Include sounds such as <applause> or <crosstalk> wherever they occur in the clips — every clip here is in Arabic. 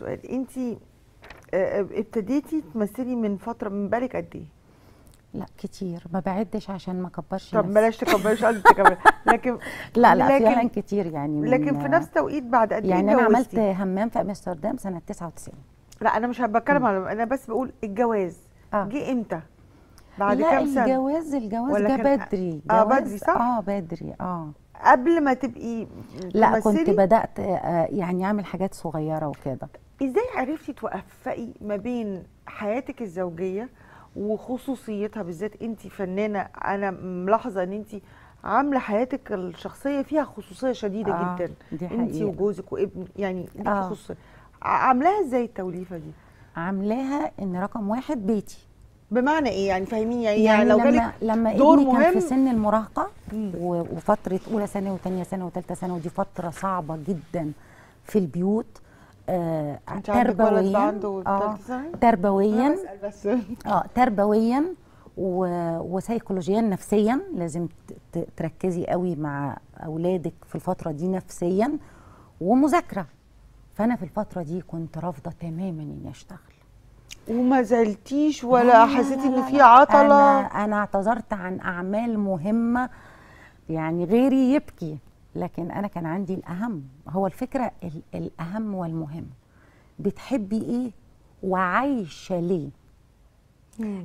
سؤال. انت ابتديتي تمثلي من فترة من بالك قد إيه؟ لا كتير. ما بعدش عشان ما اكبرش طب. بلاش تكبري مش قصدي <laughs> تكبري لكن لا لا لكن- فعلا كتير يعني لكن في نفس التوقيت بعد قد إيه يعني أنا عملت؟ همام في أمستردام سنة 99 لا أنا مش بتكلم على أنا بس بقول الجواز. آه. جه إمتى؟ بعد لا كام سنة؟ الجواز الجواز ولا جه بدري. آه، جواز- بدري، صح؟ آه بدري آه. قبل ما تبقي لا كنت؟ بدأت آه، يعني أعمل حاجات صغيرة وكده. إزاي عرفتي توفقي ما بين حياتك الزوجية وخصوصيتها؟ بالذات انت فنانة أنا ملاحظة إن انت عاملة حياتك الشخصية فيها خصوصية شديدة آه، جدا. دي انت. وجوزك وابن يعني دي آه. خصوصية. عاملاها إزاي التوليفة دي؟ عاملاها إن رقم واحد بيتي. بمعنى إيه؟ يعني فاهميني يعني, يعني لو لما لما دور ابني كان مهم. في سن المراهقة وفترة أولى ثانوي وثانية ثانوي وثالثة ثانوي ودي فترة صعبة جدا في البيوت. آه تربويا. آه تربويا. آه تربويا وسيكولوجيا نفسيا. لازم تركزي قوي مع أولادك في الفترة دي نفسيا ومذاكرة. فأنا في الفترة دي كنت رافضة تماما إني أشتغل. وما زعلتيش لا، ولا لا، حسيتي إن في. عطله أنا أنا اعتذرت عن أعمال مهمة يعني غيري يبكي. لكن أنا كان عندي الأهم. هو الفكرة ال- الأهم والمهم. بتحبي إيه وعايشة ليه؟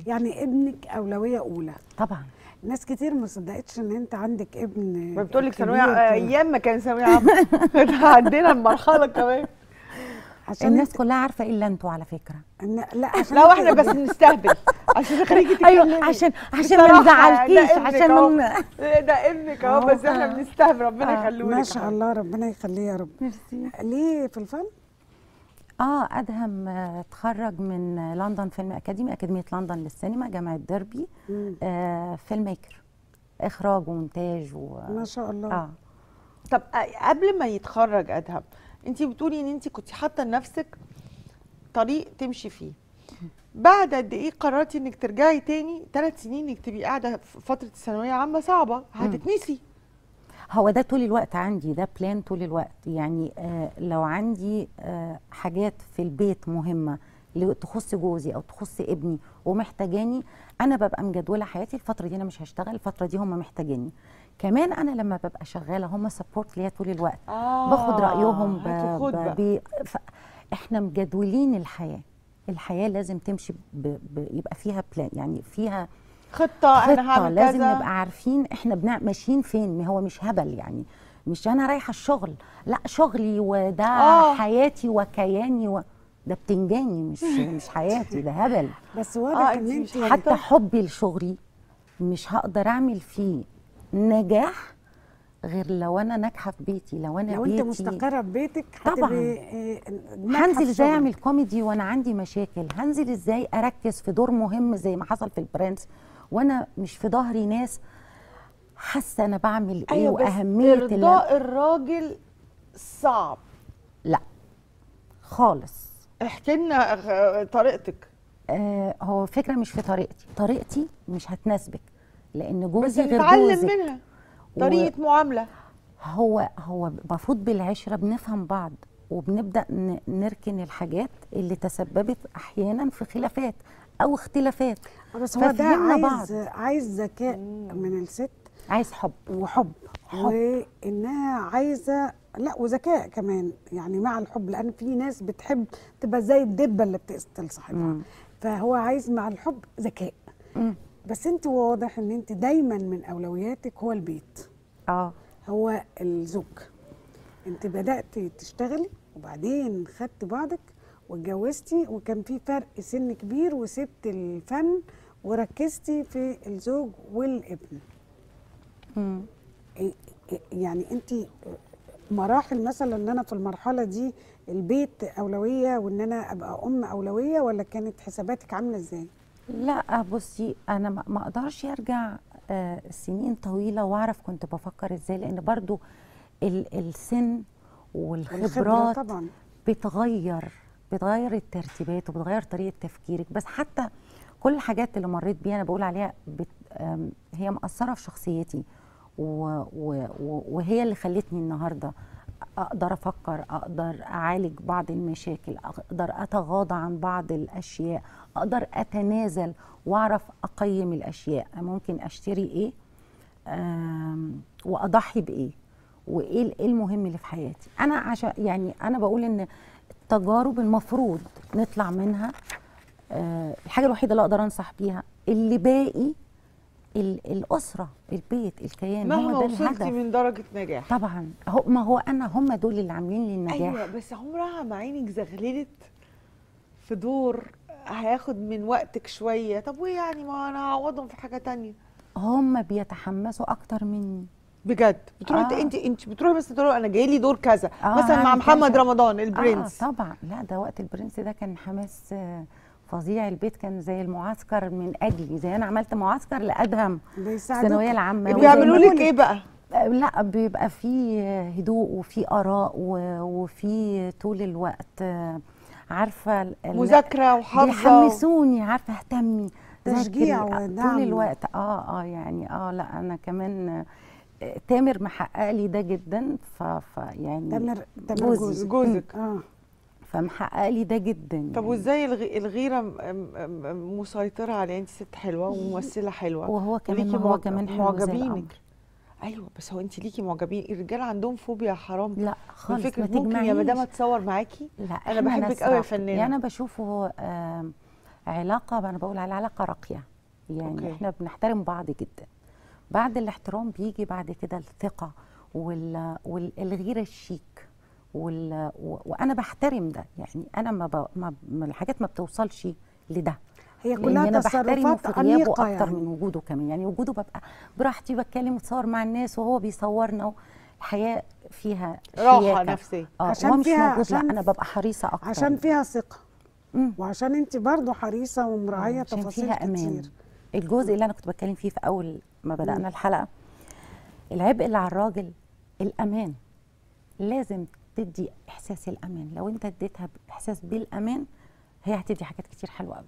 يعني ابنك أولوية أولى. طبعا. ناس كتير ما صدقتش إن أنت عندك ابن ما بتقول لك ثانويه. أيام ما كان ثانوية عامة. <laughs> عندنا المرحلة كمان. عشان الناس انت كلها عارفة الا أنتوا على فكرة. إن لا عشان <laughs> لا انت وإحنا بس بنستهبل عشان تتكلمي <laughs> أيوه عشان عشان ما نزعلكيش عشان. من... <laughs> ده ابنك أهو. بس إحنا بنستهبل. ربنا آه، يخليه ما شاء الله ربنا يخليه يا رب. ميرسي. ليه في الفن؟ آه أدهم آه، اتخرج من آه، London Film Academy أكاديمية لندن للسينما جامعة ديربي. آه filmmaker. إخراج ومونتاج و ما شاء الله. آه. طب آه، قبل ما يتخرج أدهم انت بتقولي ان انت كنت حاطة لنفسك طريق تمشي فيه. بعد قد إيه قررتي انك ترجعي تاني؟ ثلاث سنين انك تبقي قاعدة في فترة الثانوية عامة صعبة. هتتنسي. هو ده طول الوقت عندي ده بلان طول الوقت. يعني آه لو عندي آه حاجات في البيت مهمة اللي تخص جوزي أو تخص ابني ومحتاجاني أنا ببقى مجدولة حياتي الفترة دي أنا مش هشتغل الفترة دي هم محتاجاني كمان أنا لما ببقى شغالة هم سبورت ليا طول الوقت. آه، باخد رأيهم ب... ب... بي... ف... إحنا مجدولين الحياة. الحياة لازم تمشي ب... ب... يبقى فيها بلان يعني فيها خطة أنا خطة هعمل لازم كذا. نبقى عارفين إحنا بنا ماشيين فين ما هو مش هبل يعني. مش أنا رايحة الشغل. لأ شغلي وده آه. حياتي وكياني و... ده بتنجاني مش <laughs> مش حياتي ده هبل. بس واضح آه، إن انت مش حتى حبي لشغلي مش هقدر أعمل فيه. نجاح غير لو أنا ناجحة في بيتي لو أنا لو بيتي انت مستقرة في بيتك طبعاً. ناجحة هنزل إزاي. أعمل كوميدي وأنا عندي مشاكل؟ هنزل إزاي أركز في دور مهم زي ما حصل في البرنس؟ وأنا مش في ظهري ناس حاسة أنا بعمل إيه بس وأهمية اللي إرضاء الراجل صعب. لا. خالص. احكي لنا طريقتك. آه هو الفكرة مش في طريقتي. طريقتي مش هتناسبك. لأن بس جوزي غير نتعلم جوزك. منها. طريقة معاملة. هو هو المفروض بالعشرة بنفهم بعض وبنبدأ ن- نركن الحاجات اللي تسببت أحيانا في خلافات أو اختلافات. بس هو ده عايز عايز ذكاء من الست. عايز حب. وحب. حب. وإنها عايزة لا وذكاء كمان. يعني مع الحب لأن في ناس بتحب تبقى زي الدبة اللي بتقتل صاحبها. فهو عايز مع الحب ذكاء. بس انت واضح ان انت دايما من أولوياتك هو البيت. آه. هو الزوج. انت بدأت تشتغلي وبعدين خدت بعضك واتجوزتي وكان في فرق سن كبير وسبت الفن وركزتي في الزوج والابن. مم. إيه- يعني انت مراحل مثلا ان أنا في المرحلة دي البيت أولوية وان أنا أبقى أم أولوية ولا كانت حساباتك عاملة إزاي؟ لا بصي أنا ما أقدرش أرجع آه، سنين طويلة وأعرف كنت بفكر إزاي لأن برضو ال السن والخبرات طبعا. بتغير بتغير الترتيبات وبتغير طريقة تفكيرك. بس حتى كل الحاجات اللي مريت بيها أنا بقول عليها بت هي مأثرة في شخصيتي و و و وهي اللي خلتني النهارده أقدر أفكر أقدر أعالج بعض المشاكل أقدر أتغاضى عن بعض الأشياء أقدر أتنازل وأعرف أقيم الأشياء. ممكن أشتري إيه؟ وأضحي بإيه؟ وإيه إيه المهم اللي في حياتي؟ أنا عشان يعني أنا بقول إن التجارب المفروض نطلع منها آه، الحاجة الوحيدة اللي أقدر أنصح بيها اللي باقي الأسرة البيت الكيان مهما هو ده وصلتي الهدف. من درجة نجاح. طبعا هو ما هو أنا هم دول اللي عاملين لي النجاح. أيوه بس عمرها ما عينك زغللت في دور هياخد من وقتك شوية. طب وإيه يعني؟ ما أنا هعوضهم في حاجة تانية. هم بيتحمسوا أكتر مني. بجد؟ بتروحي آه. انت انت بتروحي بس تقولي أنا جاي لي دور كذا. آه، مثلا مع محمد كذا. رمضان البرنس. آه طبعا. لا ده وقت البرنس ده كان حماس آه، فظيع البيت كان زي المعسكر من اجلي زي أنا عملت معسكر لأدهم. الثانوية العامة. بيعملوا لك إيه بقى؟ لا بيبقى في هدوء وفي آراء وفي طول الوقت عارفة مذاكرة وحافظة بيحمسوني عارفة اهتمي تشجيع ودعم. طول الوقت. آه آه يعني آه لا أنا كمان آه، تامر محقق لي ده جدا ف, ف يعني تامر تامر. جوزك. جوزك آه. فمحقق لي ده جدا طب يعني. وإزاي الغ- الغيرة مسيطرة على أنت ست حلوة وممثلة حلوة وهو كمان هو كمان حلو. معجبينك أيوه بس هو أنت ليكي معجبين الرجاله عندهم فوبيا حرام لا خالص فكره ما ممكن يا مدام أتصور معاكي لا إحنا بحبك أوي يا. فنانة. يعني أنا بشوفه علاقة أنا بقول على علاقة راقية يعني أوكي. إحنا بنحترم بعض جدا بعد الاحترام بيجي بعد كده الثقة وال... والغيرة الشيك وال... و... وأنا بحترم ده. يعني أنا ما, ب... ما... الحاجات ما بتوصلش لده. هي كلها أنا بحترمه تصرفات في غيابه أكتر يعني. من وجوده كمان. يعني وجوده ببقى براحتي بتكلم وتصور مع الناس وهو بيصورنا الحياة فيها راحة. نفسية. آه عشان فيها- موجود لا عشان- أنا ببقى حريصة أكتر. عشان فيها ثقة. وعشان أنت برضو حريصة ومراعية عشان تفاصيل فيها أمان. كتير. الجزء اللي أنا كنت بتكلم فيه في أول ما بدأنا. الحلقة العبء اللي على الراجل الأمان. لازم تدي إحساس الأمان. لو أنت اديتها إحساس بالأمان هي هتدي حاجات كتير حلوة قوي